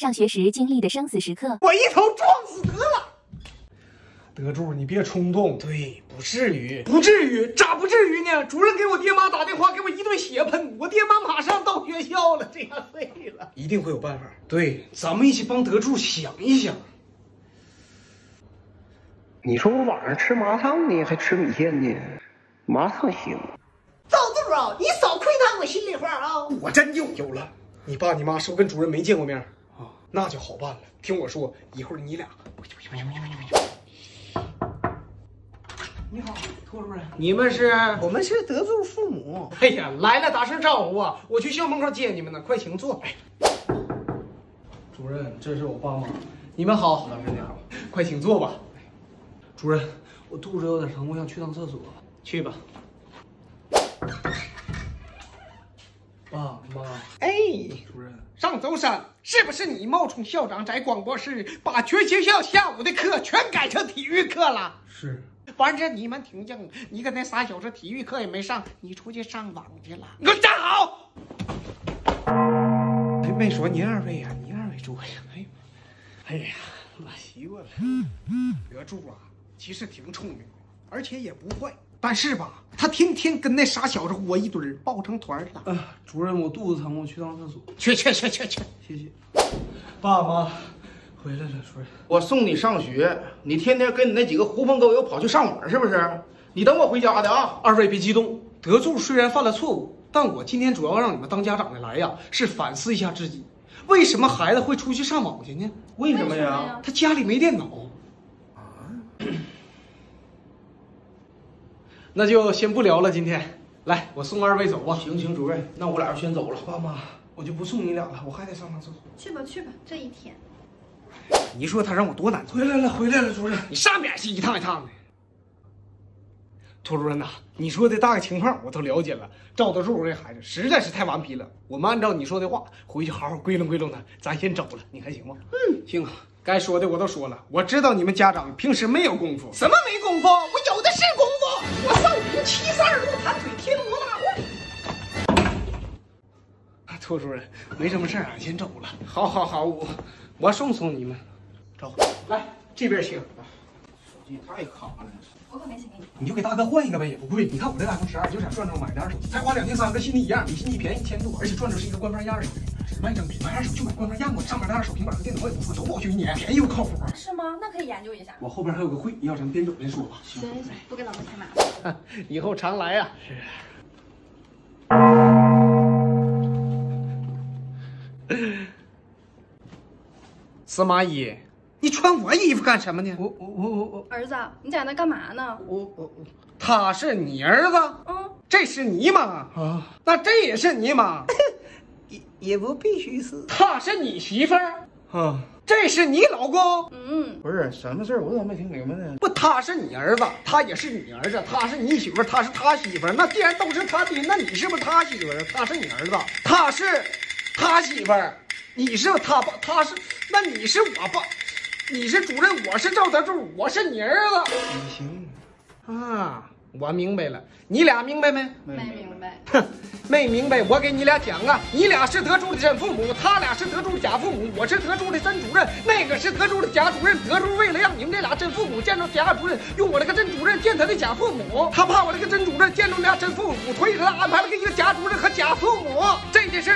上学时经历的生死时刻，我一头撞死得了。德柱，你别冲动。对，不至于，不至于，咋不至于呢？主任给我爹妈打电话，给我一顿血喷，我爹妈马上到学校了，这下废了。一定会有办法。对，咱们一起帮德柱想一想。你说我晚上吃麻辣烫呢，还吃米线呢？麻烫行。赵柱啊，你少窥探我心里话啊！我真就有了。你爸你妈是不是跟主任没见过面啊？那就好办了。听我说，一会儿你俩。你好，托主任。你们是？我们是德柱父母。哎呀，来了打声招呼啊！我去校门口接你们呢，快请坐。哎，主任，这是我爸妈。你们好，老师你好，快请坐吧。主任，我肚子有点疼，我想去趟厕所。去吧。爸妈，哎，主任，上周三是不是你冒充校长在广播室把全学校下午的课全改成体育课了？是。完事你们挺硬，你跟那仨小子体育课也没上，你出去上网去了。你给我站好！哎，没说您二位呀，您二位坐下。哎，哎呀，我习惯了。德柱啊，其实挺聪明的，而且也不坏。但是吧，他天天跟那傻小子窝一堆儿，抱成团了。啊，主任，我肚子疼，我去趟厕所。去去去去去，谢谢。爸妈回来了，主任。我送你上学，你天天跟你那几个狐朋狗友跑去上网，是不是？你等我回家的啊！二位别激动，德柱虽然犯了错误，但我今天主要让你们当家长的来呀，是反思一下自己，为什么孩子会出去上网去呢？为什么呀？他家里没电脑。啊。那就先不聊了，今天来，我送二位走吧。行行，主任，那我俩就先走了。爸妈，我就不送你俩了，我还得上趟厕所。去吧去吧，这一天。你说他让我多难回来了，回来了，主任，你上边去一趟一趟的。涂主任呐，你说的大概情况我都了解了。赵德柱这孩子实在是太顽皮了，我们按照你说的话回去好好归拢归拢他，咱先走了，你看行吗？嗯，行啊。该说的我都说了，我知道你们家长平时没有功夫。什么没功夫？我会。托主任，没什么事儿，俺先走了。好，好，好，我我送送你们。走，来这边请。手机太卡了，我可没钱给你。你就给大哥换一个呗，也不贵。你看我这 iPhone 十二，就想转转买的二手机，才花两千三，跟新的一样，比新的便宜一千多。而且转转是一个官方样二手的，只卖正品，买二手就买官方样过的，上面的二手平板和电脑也不错，都保修一年，便宜又靠谱。是吗？那可以研究一下。我后边还有个会，要咱边走边说吧。行行行，不给老婆添麻烦。以后常来啊。是。司马懿。你穿我衣服干什么呢？我我我我我儿子，你在那干嘛呢？我我我，他是你儿子？嗯，这是你妈啊？那这也是你妈？也也不必须是。他是你媳妇儿啊？这是你老公？嗯，不是什么事儿，我怎么没听明白呢？不，他是你儿子，他也是你儿子，他是你媳妇儿，他是他媳妇儿。那既然都是他爹，那你是不是他媳妇儿？他是你儿子，他是他媳妇儿，你是他爸，他是那你是我爸。你是主任，我是赵德柱，我是你儿子。你行啊，我明白了，你俩明白没？没明白。哼，没明白，我给你俩讲啊，你俩是德柱的真父母，他俩是德柱的假父母，我是德柱的真主任，那个是德柱的假主任。德柱为了让你们这俩真父母见着假主任，用我这个真主任见他的假父母，他怕我这个真主任见着俩真父母，所以他安排了个一个假主任和假父母。这件事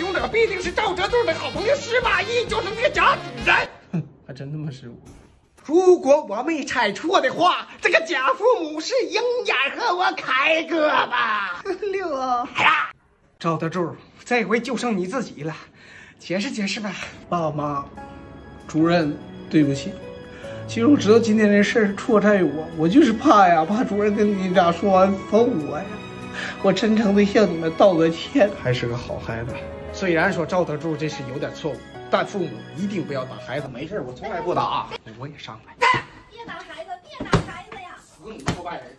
的始作俑者必定是赵德柱的好朋友司马懿，就是那个假主任。还真他妈是我！如果我没猜错的话，这个假父母是鹰眼和我凯哥吧？六哎呀，赵德柱，这回就剩你自己了，解释解释吧。爸妈，主任，对不起。其实我知道今天这事儿错在于我，我就是怕呀，怕主任跟你俩说完封我呀。我真诚的向你们道个歉，还是个好孩子。虽然说赵德柱这是有点错误。但父母一定不要打孩子，没事，我从来不打。我也上来。别打孩子，别打孩子呀！死你这个败人！